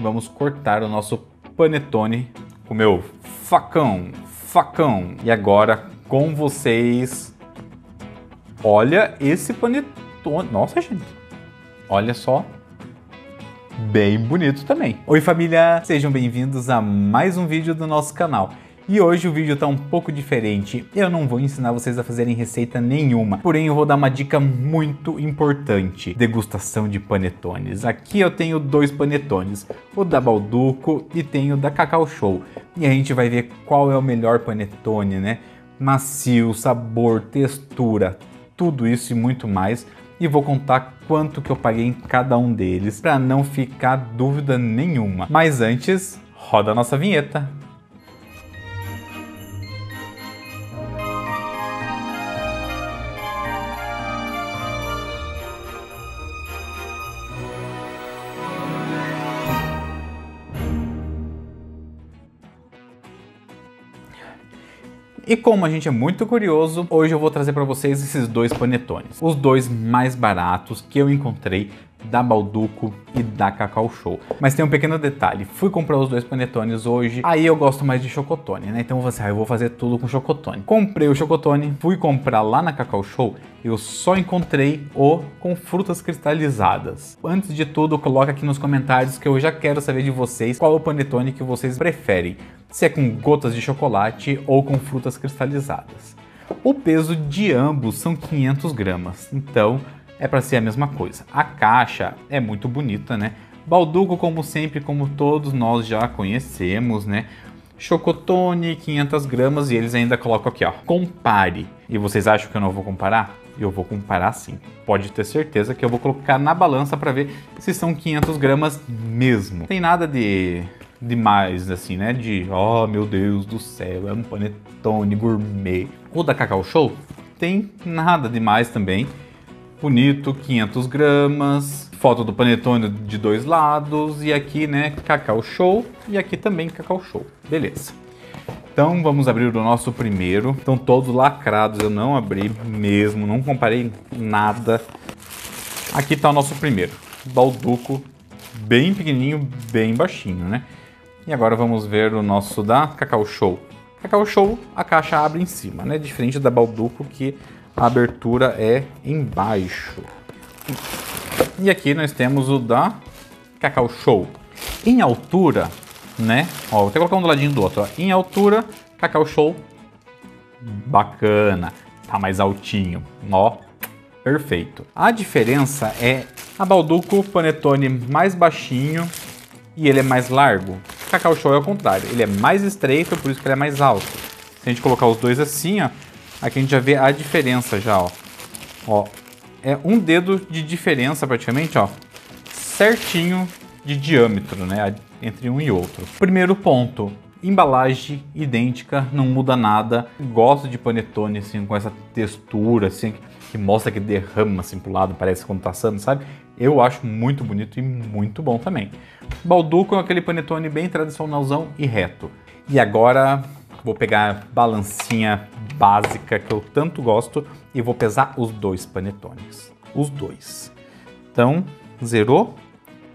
vamos cortar o nosso panetone com o meu facão, facão. E agora com vocês, olha esse panetone. Nossa, gente, olha só bem bonito também. Oi família, sejam bem-vindos a mais um vídeo do nosso canal. E hoje o vídeo está um pouco diferente. Eu não vou ensinar vocês a fazerem receita nenhuma, porém eu vou dar uma dica muito importante: degustação de panetones. Aqui eu tenho dois panetones, o da Balduco e tenho da Cacau Show. E a gente vai ver qual é o melhor panetone, né? Macio, sabor, textura, tudo isso e muito mais e vou contar quanto que eu paguei em cada um deles para não ficar dúvida nenhuma. Mas antes, roda a nossa vinheta. E como a gente é muito curioso, hoje eu vou trazer para vocês esses dois panetones. Os dois mais baratos que eu encontrei da Balduco e da Cacau Show. Mas tem um pequeno detalhe, fui comprar os dois panetones hoje, aí eu gosto mais de chocotone, né? Então você, ah, eu vou fazer tudo com chocotone. Comprei o chocotone, fui comprar lá na Cacau Show, eu só encontrei o com frutas cristalizadas. Antes de tudo, coloca aqui nos comentários que eu já quero saber de vocês qual o panetone que vocês preferem, se é com gotas de chocolate ou com frutas cristalizadas. O peso de ambos são 500 gramas, então é para ser a mesma coisa. A caixa é muito bonita, né? Balduco, como sempre, como todos nós já conhecemos, né? Chocotone, 500 gramas e eles ainda colocam aqui, ó, compare. E vocês acham que eu não vou comparar? Eu vou comparar sim. Pode ter certeza que eu vou colocar na balança para ver se são 500 gramas mesmo. Tem nada de demais, assim, né? De, oh meu Deus do céu, é um panetone gourmet. O da Cacau Show tem nada demais também bonito, 500 gramas, foto do panetone de dois lados e aqui, né, Cacau Show e aqui também Cacau Show. Beleza. Então vamos abrir o nosso primeiro. Estão todos lacrados, eu não abri mesmo, não comparei nada. Aqui está o nosso primeiro, Balduco, bem pequenininho, bem baixinho, né? E agora vamos ver o nosso da Cacau Show. Cacau Show, a caixa abre em cima, né? Diferente da Balduco que a abertura é embaixo. E aqui nós temos o da Cacau Show. Em altura, né? Ó, vou até colocar um do ladinho do outro. Ó. Em altura, Cacau Show, bacana. Tá mais altinho. Ó, perfeito. A diferença é a Balduco Panetone mais baixinho e ele é mais largo. Cacau Show é o contrário. Ele é mais estreito, por isso que ele é mais alto. Se a gente colocar os dois assim, ó, Aqui a gente já vê a diferença já, ó. Ó, é um dedo de diferença praticamente, ó. Certinho de diâmetro, né, entre um e outro. Primeiro ponto, embalagem idêntica, não muda nada. Gosto de panetone assim com essa textura assim que mostra que derrama assim pro lado, parece quando tá assando, sabe? Eu acho muito bonito e muito bom também. Balduco é aquele panetone bem tradicionalzão e reto. E agora vou pegar a balancinha básica que eu tanto gosto e vou pesar os dois panetones. Os dois. Então, zerou.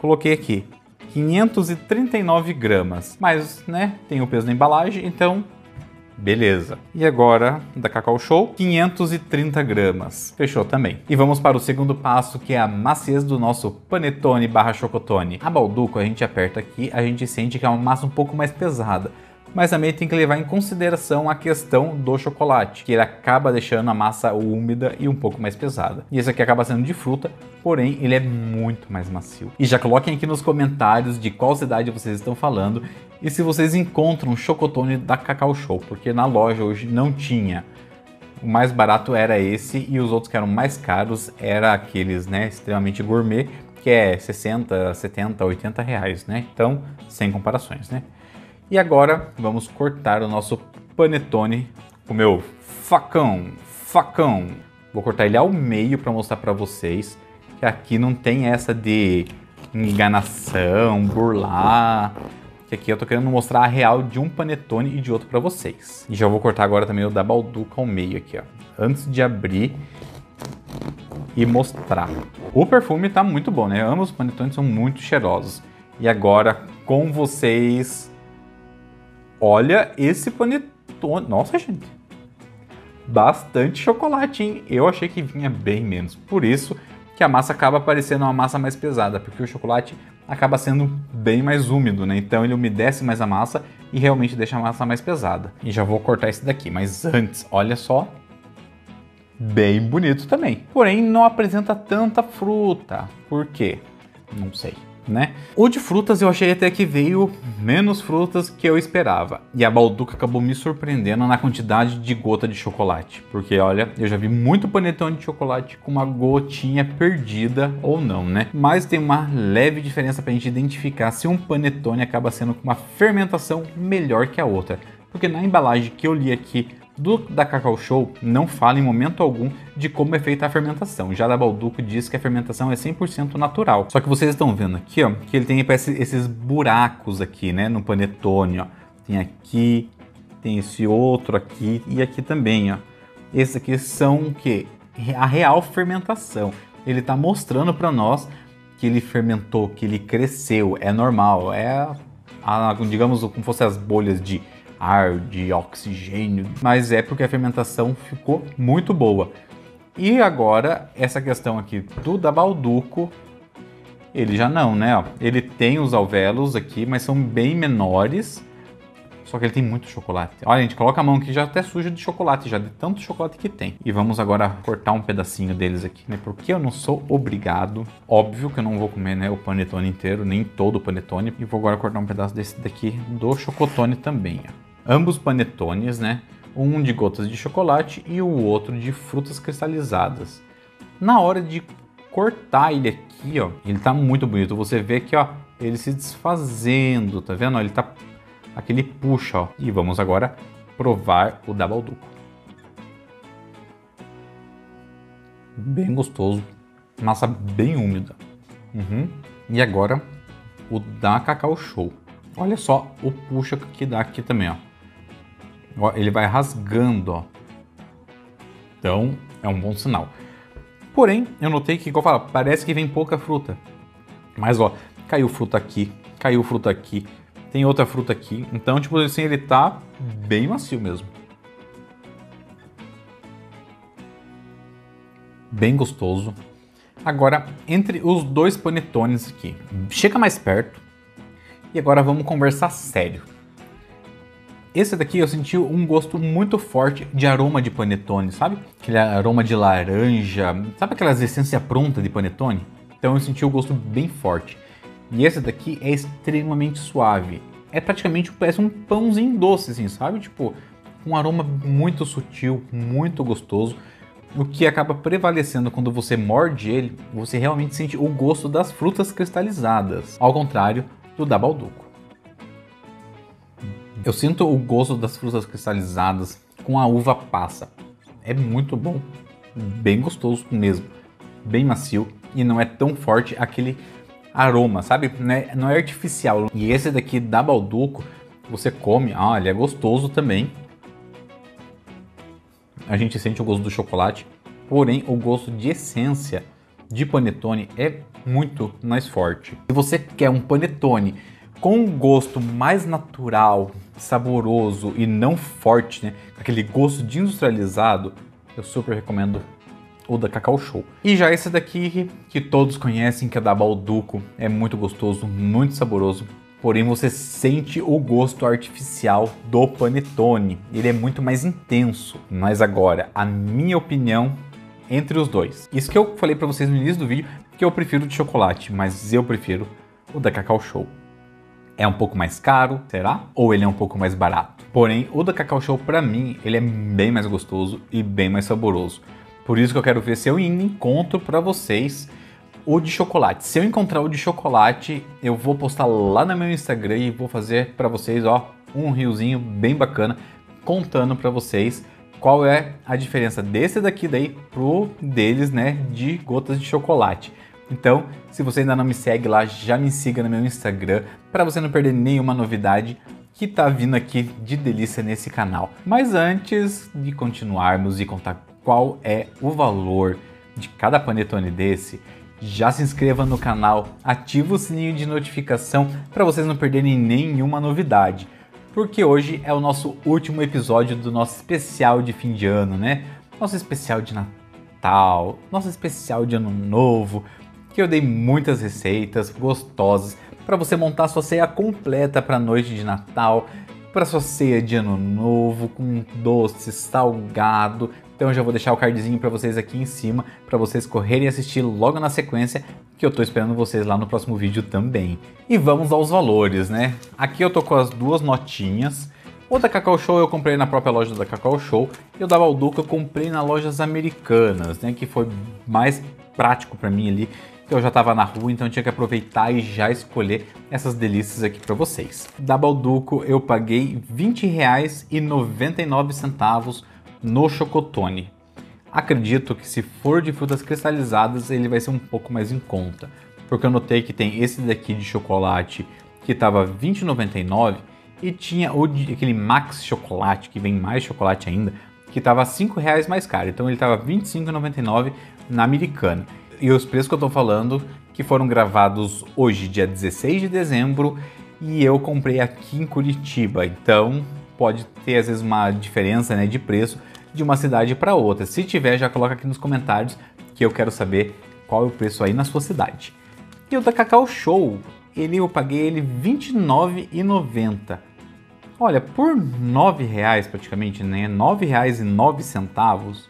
Coloquei aqui 539 gramas. Mas, né, tem o peso da embalagem, então Beleza. E agora, da Cacau Show, 530 gramas. Fechou também. E vamos para o segundo passo, que é a maciez do nosso panetone barra chocotone. A balduco, a gente aperta aqui, a gente sente que é uma massa um pouco mais pesada mas também tem que levar em consideração a questão do chocolate, que ele acaba deixando a massa úmida e um pouco mais pesada. E esse aqui acaba sendo de fruta, porém ele é muito mais macio. E já coloquem aqui nos comentários de qual cidade vocês estão falando e se vocês encontram chocotone da Cacau Show, porque na loja hoje não tinha. O mais barato era esse e os outros que eram mais caros era aqueles, né, extremamente gourmet, que é 60, 70, 80 reais, né? Então, sem comparações, né? E agora vamos cortar o nosso panetone com o meu facão, facão. Vou cortar ele ao meio para mostrar para vocês que aqui não tem essa de enganação, burlar. Que aqui eu tô querendo mostrar a real de um panetone e de outro para vocês. E já vou cortar agora também o da Balduca ao meio aqui, ó. Antes de abrir e mostrar. O perfume tá muito bom, né? Ambos os panetones são muito cheirosos. E agora com vocês. Olha esse panetone. Nossa, gente. Bastante chocolate, hein? Eu achei que vinha bem menos. Por isso que a massa acaba parecendo uma massa mais pesada, porque o chocolate acaba sendo bem mais úmido, né? Então ele umedece mais a massa e realmente deixa a massa mais pesada. E já vou cortar esse daqui, mas antes, olha só. Bem bonito também. Porém, não apresenta tanta fruta. Por quê? Não sei né? O de frutas eu achei até que veio menos frutas que eu esperava. E a Balduca acabou me surpreendendo na quantidade de gota de chocolate. Porque olha, eu já vi muito panetone de chocolate com uma gotinha perdida ou não, né? Mas tem uma leve diferença para a gente identificar se um panetone acaba sendo com uma fermentação melhor que a outra. Porque na embalagem que eu li aqui do da Cacau Show não fala em momento algum de como é feita a fermentação. Já da Balduco diz que a fermentação é 100% natural. Só que vocês estão vendo aqui, ó, que ele tem esses buracos aqui, né, no panetone, ó. Tem aqui, tem esse outro aqui e aqui também, ó. Esses aqui são o que? A real fermentação. Ele está mostrando para nós que ele fermentou, que ele cresceu, é normal, é a, digamos como fossem as bolhas de ar, de oxigênio, mas é porque a fermentação ficou muito boa. E agora, essa questão aqui do da Balduco, ele já não, né? Ele tem os alvéolos aqui, mas são bem menores. Só que ele tem muito chocolate. Olha, a gente coloca a mão aqui já até suja de chocolate, já de tanto chocolate que tem. E vamos agora cortar um pedacinho deles aqui, né? Porque eu não sou obrigado. Óbvio que eu não vou comer né, o panetone inteiro, nem todo o panetone. E vou agora cortar um pedaço desse daqui do chocotone também, ó ambos panetones, né? Um de gotas de chocolate e o outro de frutas cristalizadas. Na hora de cortar ele aqui, ó, ele tá muito bonito. Você vê que, ó, ele se desfazendo, tá vendo? Ele tá aquele puxa, ó. E vamos agora provar o da Balduco. Bem gostoso, massa bem úmida. Uhum. E agora o da Cacau Show. Olha só o puxa que dá aqui também, ó. Ó, ele vai rasgando, ó. Então, é um bom sinal. Porém, eu notei que, como eu falo, parece que vem pouca fruta. Mas, ó, caiu fruta aqui, caiu fruta aqui, tem outra fruta aqui. Então, tipo assim, ele tá bem macio mesmo. Bem gostoso. Agora, entre os dois panetones aqui, chega mais perto. E agora vamos conversar sério. Esse daqui eu senti um gosto muito forte de aroma de panetone, sabe? Aquele aroma de laranja, sabe aquelas essências pronta de panetone? Então eu senti o gosto bem forte. E esse daqui é extremamente suave. É praticamente parece um pãozinho doce, assim, sabe? Tipo, um aroma muito sutil, muito gostoso. O que acaba prevalecendo quando você morde ele, você realmente sente o gosto das frutas cristalizadas, ao contrário do da Balduco. Eu sinto o gosto das frutas cristalizadas com a uva passa. É muito bom, bem gostoso mesmo, bem macio e não é tão forte aquele aroma, sabe? Não é, não é artificial. E esse daqui da Balduco, você come, ah, ele é gostoso também. A gente sente o gosto do chocolate, porém o gosto de essência de panetone é muito mais forte. Se você quer um panetone com um gosto mais natural, saboroso e não forte, né? Aquele gosto de industrializado, eu super recomendo o da Cacau Show. E já esse daqui, que todos conhecem, que é da Balduco, é muito gostoso, muito saboroso. Porém, você sente o gosto artificial do panetone. Ele é muito mais intenso. Mas agora, a minha opinião entre os dois. Isso que eu falei para vocês no início do vídeo, que eu prefiro de chocolate, mas eu prefiro o da Cacau Show é um pouco mais caro, será? Ou ele é um pouco mais barato? Porém, o da Cacau Show para mim, ele é bem mais gostoso e bem mais saboroso. Por isso que eu quero ver se eu encontro para vocês o de chocolate. Se eu encontrar o de chocolate, eu vou postar lá no meu Instagram e vou fazer para vocês, ó, um riozinho bem bacana contando para vocês qual é a diferença desse daqui daí pro deles, né, de gotas de chocolate. Então, se você ainda não me segue lá, já me siga no meu Instagram para você não perder nenhuma novidade que tá vindo aqui de delícia nesse canal. Mas antes de continuarmos e contar qual é o valor de cada panetone desse, já se inscreva no canal, ative o sininho de notificação para vocês não perderem nenhuma novidade. Porque hoje é o nosso último episódio do nosso especial de fim de ano, né? Nosso especial de Natal, nosso especial de Ano Novo, que eu dei muitas receitas gostosas para você montar sua ceia completa para noite de Natal, para sua ceia de Ano Novo, com doce, salgado, então eu já vou deixar o cardzinho para vocês aqui em cima, para vocês correrem e assistir logo na sequência, que eu tô esperando vocês lá no próximo vídeo também. E vamos aos valores, né? Aqui eu tô com as duas notinhas. O da Cacau Show eu comprei na própria loja da Cacau Show e o da Balduca eu comprei nas lojas americanas, né? Que foi mais prático para mim ali, eu já estava na rua, então tinha que aproveitar e já escolher essas delícias aqui para vocês. Da Balduco eu paguei R$ 20,99 no chocotone. Acredito que se for de frutas cristalizadas, ele vai ser um pouco mais em conta, porque eu notei que tem esse daqui de chocolate que estava R$ 20,99 e tinha o aquele Max Chocolate, que vem mais chocolate ainda, que estava R$ reais mais caro. Então ele estava R$ 25,99 na americana. E os preços que eu estou falando, que foram gravados hoje, dia 16 de dezembro, e eu comprei aqui em Curitiba. Então pode ter às vezes uma diferença né, de preço de uma cidade para outra. Se tiver, já coloca aqui nos comentários que eu quero saber qual é o preço aí na sua cidade. E o da Cacau Show, ele eu paguei ele R$29,90. Olha, por R$ reais praticamente, né? R$ 9,09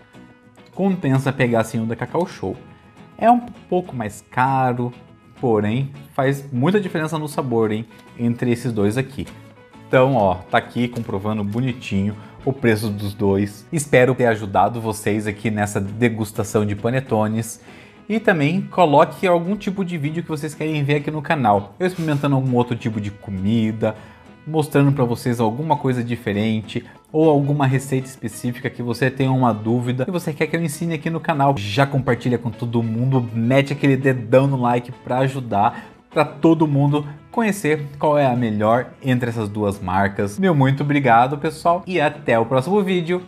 compensa pegar assim o da Cacau Show. É um pouco mais caro, porém faz muita diferença no sabor, hein, entre esses dois aqui. Então, ó, tá aqui comprovando bonitinho o preço dos dois. Espero ter ajudado vocês aqui nessa degustação de panetones. E também coloque algum tipo de vídeo que vocês querem ver aqui no canal. Eu experimentando algum outro tipo de comida, mostrando para vocês alguma coisa diferente ou alguma receita específica que você tenha uma dúvida e você quer que eu ensine aqui no canal. Já compartilha com todo mundo, mete aquele dedão no like para ajudar para todo mundo conhecer qual é a melhor entre essas duas marcas. Meu muito obrigado, pessoal, e até o próximo vídeo.